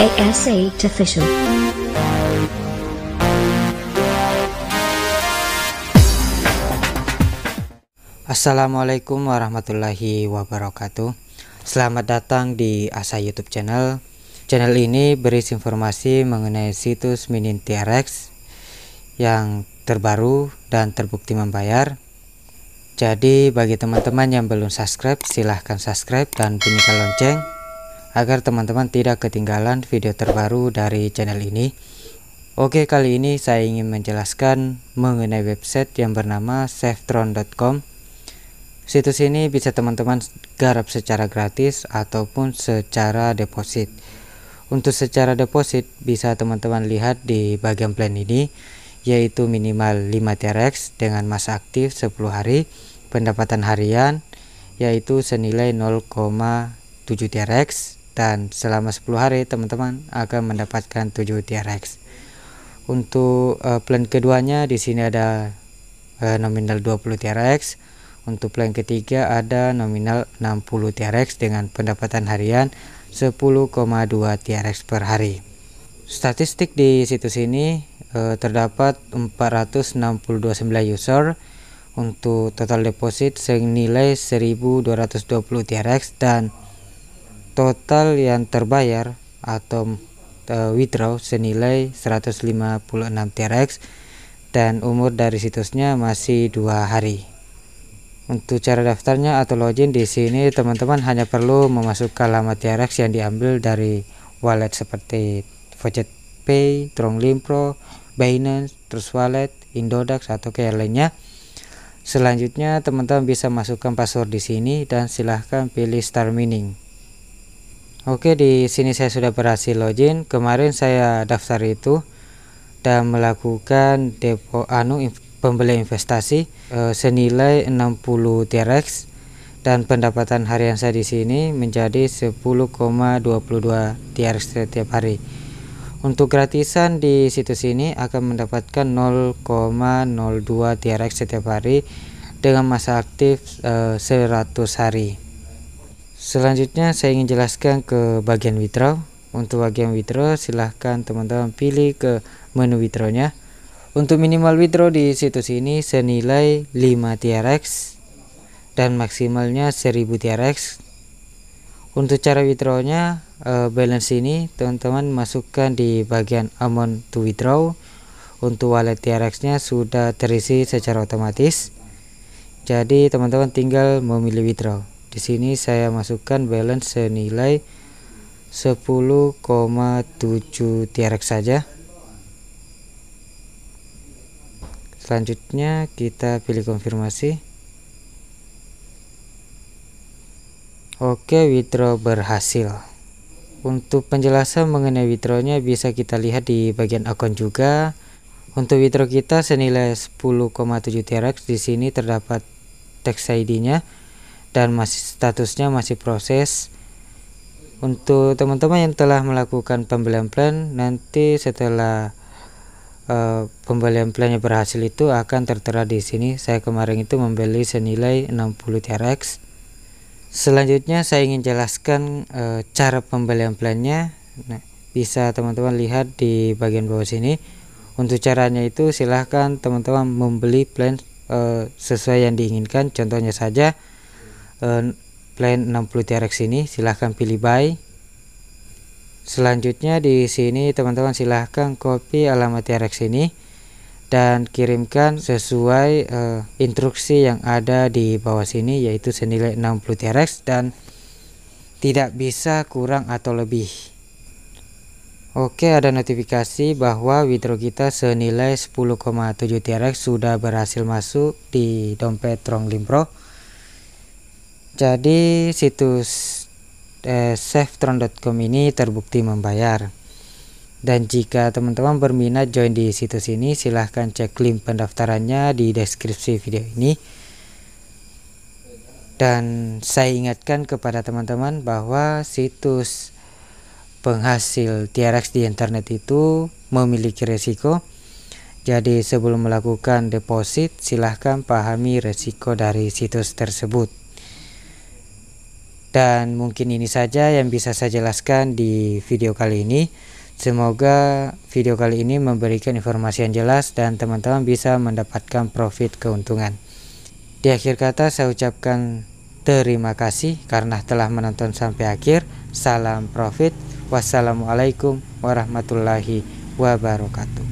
ASA Official. Assalamualaikum warahmatullahi wabarakatuh. Selamat datang di Asa YouTube channel. Channel ini berisi informasi mengenai situs Minin TRX Yang terbaru dan terbukti membayar. Jadi bagi teman-teman yang belum subscribe silahkan subscribe dan bunyikan lonceng Agar teman-teman tidak ketinggalan video terbaru dari channel ini Oke kali ini saya ingin menjelaskan mengenai website yang bernama savetron.com Situs ini bisa teman-teman garap secara gratis ataupun secara deposit. Untuk secara deposit bisa teman-teman lihat di bagian plan ini yaitu minimal 5 TRX dengan masa aktif 10 hari, pendapatan harian yaitu senilai 0,7 TRX dan selama 10 hari teman-teman akan mendapatkan 7 TRX. Untuk uh, plan keduanya di sini ada uh, nominal 20 TRX untuk plan ketiga ada nominal 60 TRX dengan pendapatan harian 10,2 TRX per hari. Statistik di situs ini eh, terdapat 462 user untuk total deposit senilai 1220 TRX dan total yang terbayar atau uh, withdraw senilai 156 TRX dan umur dari situsnya masih dua hari. Untuk cara daftarnya atau login di sini teman-teman hanya perlu memasukkan alamat TRX yang diambil dari wallet seperti Vojet Pay, Tronglin Pro, Binance, Trust Wallet, Indodax atau kayak lainnya. Selanjutnya teman-teman bisa masukkan password di sini dan silahkan pilih Star Mining. Oke di sini saya sudah berhasil login. Kemarin saya daftar itu dan melakukan depo anu pembelian investasi e, senilai 60 TRX dan pendapatan harian saya di sini menjadi 10,22 TRX setiap hari. Untuk gratisan di situs ini akan mendapatkan 0,02 TRX setiap hari dengan masa aktif e, 100 hari. Selanjutnya saya ingin jelaskan ke bagian withdraw. Untuk bagian withdraw silahkan teman-teman pilih ke menu withdrawnya untuk minimal withdraw di situs ini senilai 5 TRX dan maksimalnya 1000 TRX. Untuk cara withdrawnya uh, balance ini teman-teman masukkan di bagian amount to withdraw. Untuk wallet TRX-nya sudah terisi secara otomatis. Jadi teman-teman tinggal memilih withdraw. Di sini saya masukkan balance senilai 10,7 TRX saja. selanjutnya kita pilih konfirmasi. Oke withdraw berhasil. Untuk penjelasan mengenai withdrawnya bisa kita lihat di bagian akun juga. Untuk withdraw kita senilai 10,7 TRX di sini terdapat tax ID-nya dan masih statusnya masih proses untuk teman-teman yang telah melakukan pembelian plan nanti setelah uh, pembelian plannya berhasil itu akan tertera di sini. Saya kemarin itu membeli senilai 60 TRX. Selanjutnya saya ingin jelaskan uh, cara pembelian plannya. Nah, bisa teman-teman lihat di bagian bawah sini. Untuk caranya itu silahkan teman-teman membeli plan uh, sesuai yang diinginkan. Contohnya saja uh, plan 60 TRX ini silahkan pilih buy Selanjutnya di sini teman-teman silahkan copy alamat TRX ini dan kirimkan sesuai uh, instruksi yang ada di bawah sini yaitu senilai 60 TRX dan tidak bisa kurang atau lebih. Oke ada notifikasi bahwa withdraw kita senilai 10,7 TRX sudah berhasil masuk di dompet Tronglin Pro. Jadi situs eh, savetron.com ini terbukti membayar. Dan jika teman-teman berminat join di situs ini, silahkan cek link pendaftarannya di deskripsi video ini. Dan saya ingatkan kepada teman-teman bahwa situs penghasil TRX di internet itu memiliki resiko. Jadi sebelum melakukan deposit, silahkan pahami resiko dari situs tersebut. Dan mungkin ini saja yang bisa saya jelaskan di video kali ini. Semoga video kali ini memberikan informasi yang jelas dan teman-teman bisa mendapatkan profit keuntungan. Di akhir kata saya ucapkan terima kasih karena telah menonton sampai akhir. Salam profit. Wassalamualaikum warahmatullahi wabarakatuh